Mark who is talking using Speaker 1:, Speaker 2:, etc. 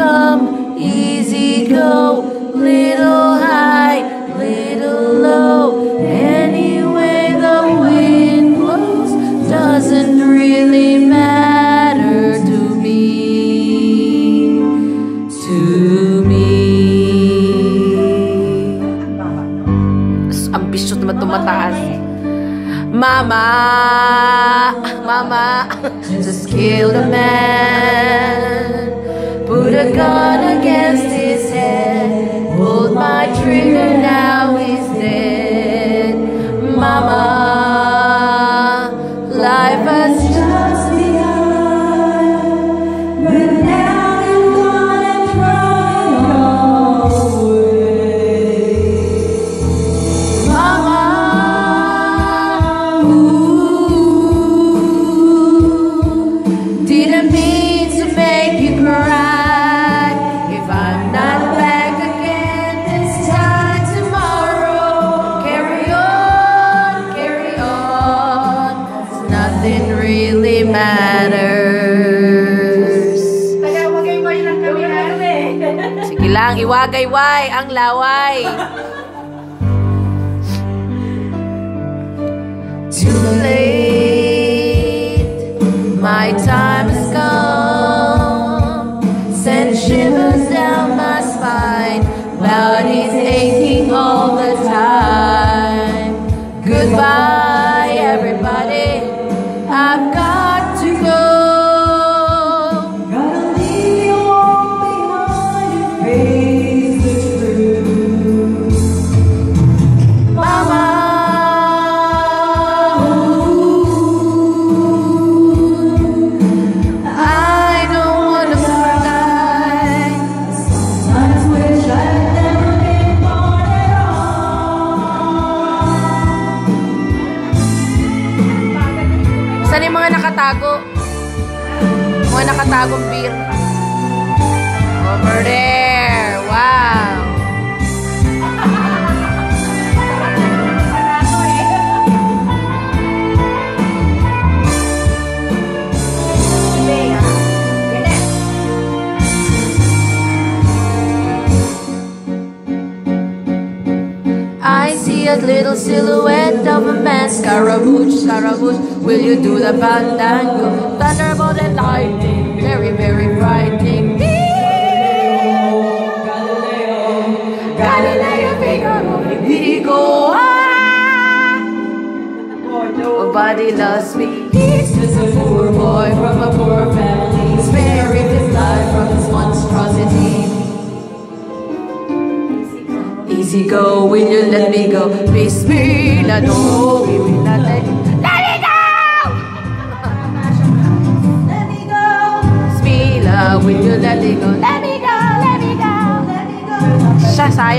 Speaker 1: come, easy go, little high, little low. Anyway, the wind blows doesn't really matter to me. To me. Ambitious naman tumataas. Mama, mama, just killed a man. Put a gun against Sige lang, iwagay-way ang laway. Too late, my time has come. Send shivers down my spine, body's aching all the time. Goodbye, everybody. I've got mga nakatago? Mga nakatagong beer. Over there. See a little silhouette of a man, Scaramouche, Scaramouche. Will you do the fandango? Thunderbolt and lightning, very, very frightening. Galileo, Galileo, Figaro, Vigo. Nobody loves me. He's just a poor boy from a poor family. Sparing his life from his monstrosity. Easy go, will you let me go? Bismillah, no, we will not let you. Let me go! let me go. Bismillah, will you let me go? Let me go, let me go, let me go. Siya, sayang.